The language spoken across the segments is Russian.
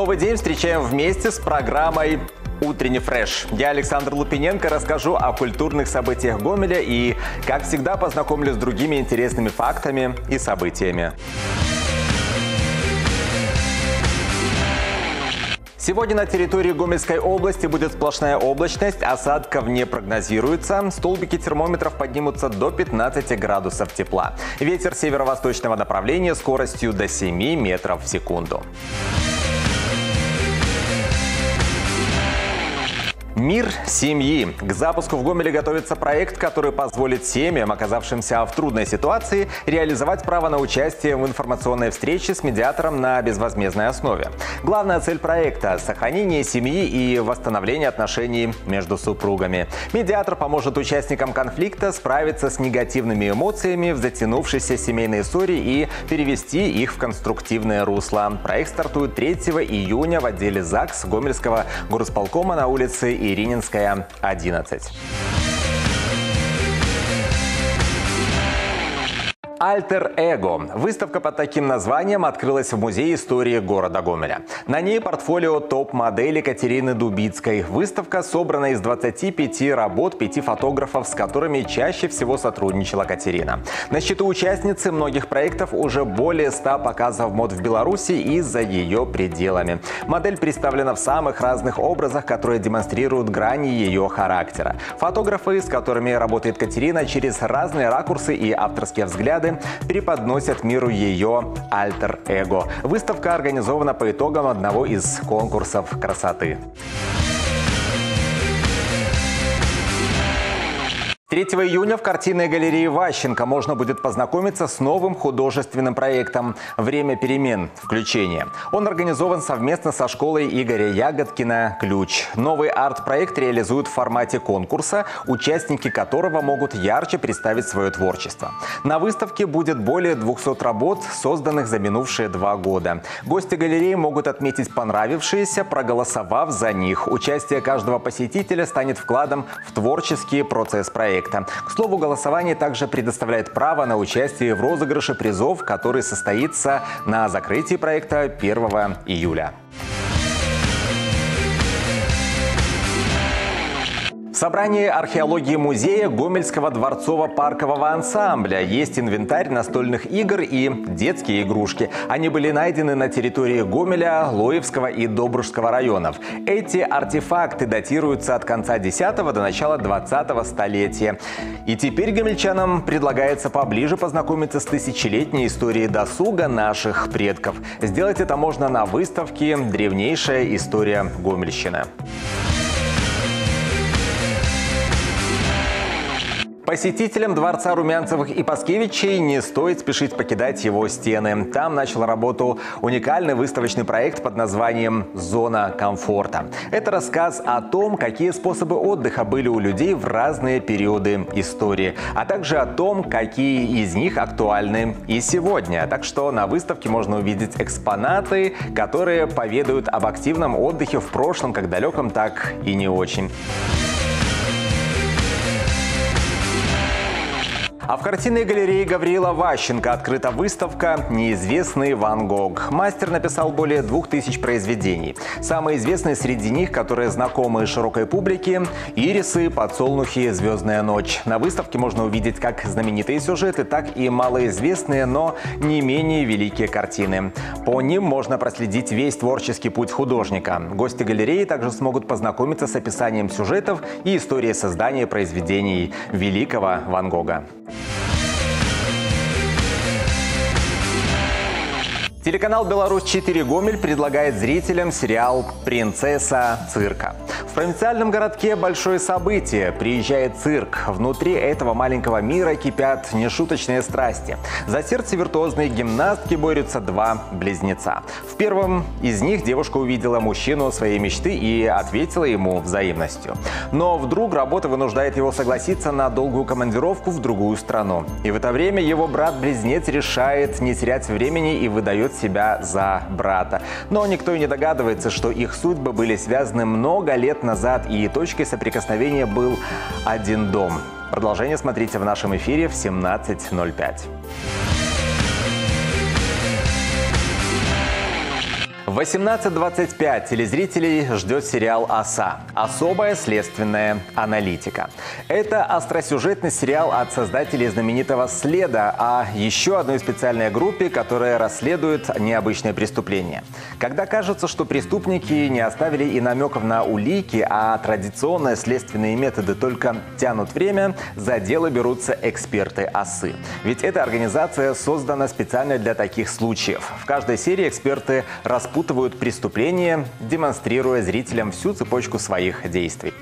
Новый день встречаем вместе с программой «Утренний фреш». Я, Александр Лупиненко, расскажу о культурных событиях Гомеля и, как всегда, познакомлю с другими интересными фактами и событиями. Сегодня на территории Гомельской области будет сплошная облачность, осадков не прогнозируется. Столбики термометров поднимутся до 15 градусов тепла. Ветер северо-восточного направления скоростью до 7 метров в секунду. Мир семьи. К запуску в Гомеле готовится проект, который позволит семьям, оказавшимся в трудной ситуации, реализовать право на участие в информационной встрече с медиатором на безвозмездной основе. Главная цель проекта – сохранение семьи и восстановление отношений между супругами. Медиатор поможет участникам конфликта справиться с негативными эмоциями в затянувшейся семейной истории и перевести их в конструктивное русло. Проект стартует 3 июня в отделе ЗАГС Гомельского горосполкома на улице Ирининская, 11. Альтер Эго. Выставка под таким названием открылась в Музее истории города Гомеля. На ней портфолио топ-модели Катерины Дубицкой. Выставка собрана из 25 работ пяти фотографов, с которыми чаще всего сотрудничала Катерина. На счету участницы многих проектов уже более 100 показов мод в Беларуси и за ее пределами. Модель представлена в самых разных образах, которые демонстрируют грани ее характера. Фотографы, с которыми работает Катерина, через разные ракурсы и авторские взгляды преподносят миру ее альтер-эго. Выставка организована по итогам одного из конкурсов красоты. 3 июня в картинной галерее Ващенко можно будет познакомиться с новым художественным проектом «Время перемен. Включение». Он организован совместно со школой Игоря Ягодкина «Ключ». Новый арт-проект реализуют в формате конкурса, участники которого могут ярче представить свое творчество. На выставке будет более 200 работ, созданных за минувшие два года. Гости галереи могут отметить понравившиеся, проголосовав за них. Участие каждого посетителя станет вкладом в творческий процесс проекта проекта. К слову, голосование также предоставляет право на участие в розыгрыше призов, который состоится на закрытии проекта 1 июля. Собрании археологии музея Гомельского дворцово-паркового ансамбля есть инвентарь настольных игр и детские игрушки. Они были найдены на территории Гомеля, Лоевского и Добружского районов. Эти артефакты датируются от конца 10 до начала 20 столетия. И теперь гомельчанам предлагается поближе познакомиться с тысячелетней историей досуга наших предков. Сделать это можно на выставке «Древнейшая история Гомельщины». Посетителям Дворца Румянцевых и Паскевичей не стоит спешить покидать его стены. Там начал работу уникальный выставочный проект под названием «Зона комфорта». Это рассказ о том, какие способы отдыха были у людей в разные периоды истории, а также о том, какие из них актуальны и сегодня. Так что на выставке можно увидеть экспонаты, которые поведают об активном отдыхе в прошлом, как далеком, так и не очень. А в картинной галерее Гавриила Ващенко открыта выставка «Неизвестный Ван Гог». Мастер написал более двух тысяч произведений. Самые известные среди них, которые знакомы широкой публике – «Ирисы», «Подсолнухи», «Звездная ночь». На выставке можно увидеть как знаменитые сюжеты, так и малоизвестные, но не менее великие картины. По ним можно проследить весь творческий путь художника. Гости галереи также смогут познакомиться с описанием сюжетов и историей создания произведений великого Ван Гога. Телеканал «Беларусь-4 Гомель» предлагает зрителям сериал «Принцесса цирка». В провинциальном городке большое событие. Приезжает цирк. Внутри этого маленького мира кипят нешуточные страсти. За сердце виртуозной гимнастки борются два близнеца. В первом из них девушка увидела мужчину своей мечты и ответила ему взаимностью. Но вдруг работа вынуждает его согласиться на долгую командировку в другую страну. И в это время его брат-близнец решает не терять времени и выдает себя за брата. Но никто и не догадывается, что их судьбы были связаны много лет назад, и точкой соприкосновения был один дом. Продолжение смотрите в нашем эфире в 17.05. В 18.25 телезрителей ждет сериал «Оса». Особая следственная аналитика. Это остросюжетный сериал от создателей знаменитого «Следа», а еще одной специальной группе, которая расследует необычные преступления. Когда кажется, что преступники не оставили и намеков на улики, а традиционные следственные методы только тянут время, за дело берутся эксперты «Осы». Ведь эта организация создана специально для таких случаев. В каждой серии эксперты распутывают распутывают преступления, демонстрируя зрителям всю цепочку своих действий.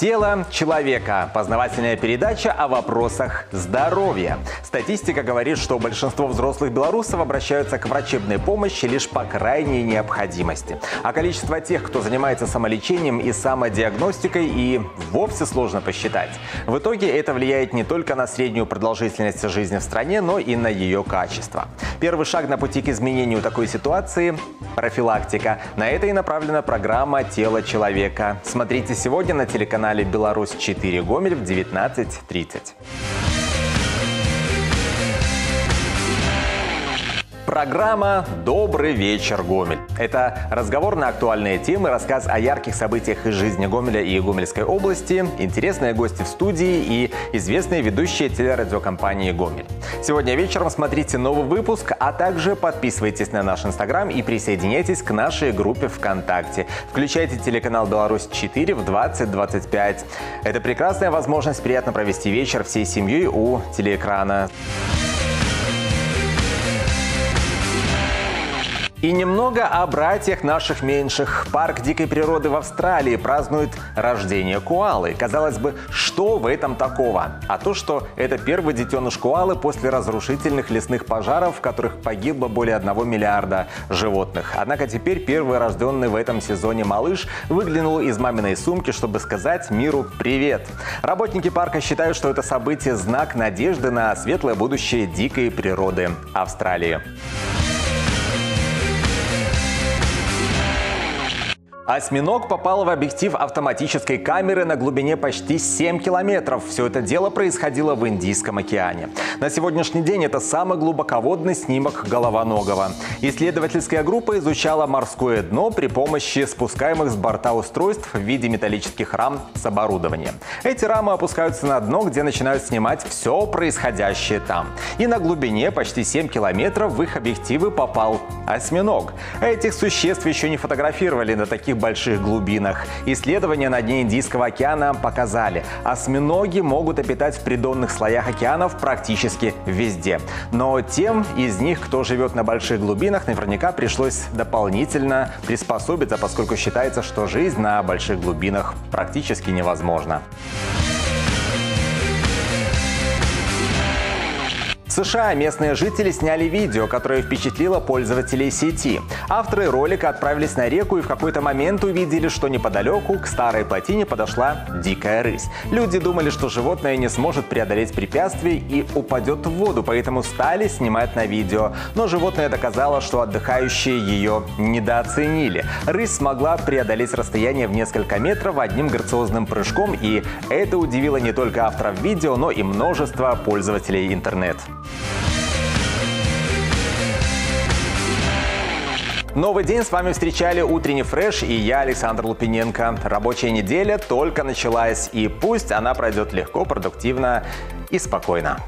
Тело человека. Познавательная передача о вопросах здоровья. Статистика говорит, что большинство взрослых белорусов обращаются к врачебной помощи лишь по крайней необходимости. А количество тех, кто занимается самолечением и самодиагностикой, и вовсе сложно посчитать. В итоге это влияет не только на среднюю продолжительность жизни в стране, но и на ее качество. Первый шаг на пути к изменению такой ситуации – профилактика. На это и направлена программа «Тело человека». Смотрите сегодня на телеканале канале «Беларусь-4 Гомель» в 19.30. Программа «Добрый вечер, Гомель». Это разговор на актуальные темы, рассказ о ярких событиях из жизни Гомеля и Гомельской области, интересные гости в студии и известные ведущие телерадиокомпании «Гомель». Сегодня вечером смотрите новый выпуск, а также подписывайтесь на наш инстаграм и присоединяйтесь к нашей группе ВКонтакте. Включайте телеканал «Беларусь-4» в 2025. Это прекрасная возможность приятно провести вечер всей семьей у телеэкрана. И немного о братьях наших меньших. Парк дикой природы в Австралии празднует рождение куалы. Казалось бы, что в этом такого? А то, что это первый детеныш куалы после разрушительных лесных пожаров, в которых погибло более одного миллиарда животных. Однако теперь первый рожденный в этом сезоне малыш выглянул из маминой сумки, чтобы сказать миру «привет». Работники парка считают, что это событие – знак надежды на светлое будущее дикой природы Австралии. Осьминог попал в объектив автоматической камеры на глубине почти 7 километров. Все это дело происходило в Индийском океане. На сегодняшний день это самый глубоководный снимок головоногого. Исследовательская группа изучала морское дно при помощи спускаемых с борта устройств в виде металлических рам с оборудованием. Эти рамы опускаются на дно, где начинают снимать все происходящее там. И на глубине почти 7 километров в их объективы попал осьминог. Этих существ еще не фотографировали на таких больших глубинах. Исследования на дне Индийского океана показали, осьминоги могут обитать в придонных слоях океанов практически везде. Но тем из них, кто живет на больших глубинах, наверняка пришлось дополнительно приспособиться, поскольку считается, что жизнь на больших глубинах практически невозможна. США местные жители сняли видео, которое впечатлило пользователей сети. Авторы ролика отправились на реку и в какой-то момент увидели, что неподалеку к старой плотине подошла дикая рысь. Люди думали, что животное не сможет преодолеть препятствий и упадет в воду, поэтому стали снимать на видео. Но животное доказало, что отдыхающие ее недооценили. Рысь смогла преодолеть расстояние в несколько метров одним грациозным прыжком, и это удивило не только авторов видео, но и множество пользователей интернет. Новый день с вами встречали утренний фреш и я, Александр Лупиненко. Рабочая неделя только началась, и пусть она пройдет легко, продуктивно и спокойно.